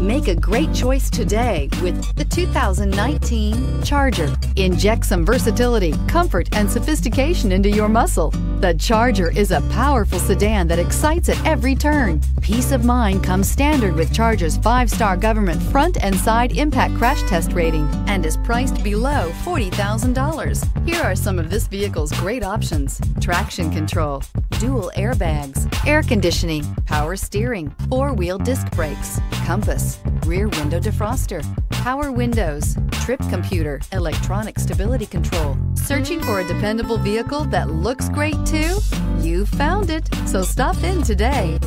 Make a great choice today with the 2019 Charger. Inject some versatility, comfort, and sophistication into your muscle. The Charger is a powerful sedan that excites at every turn. Peace of mind comes standard with Charger's five-star government front and side impact crash test rating and is priced below $40,000. Here are some of this vehicle's great options. Traction control, dual airbags, air conditioning, power steering, four-wheel disc brakes, compass, rear window defroster, power windows, trip computer, electronic stability control. Searching for a dependable vehicle that looks great too? You found it, so stop in today.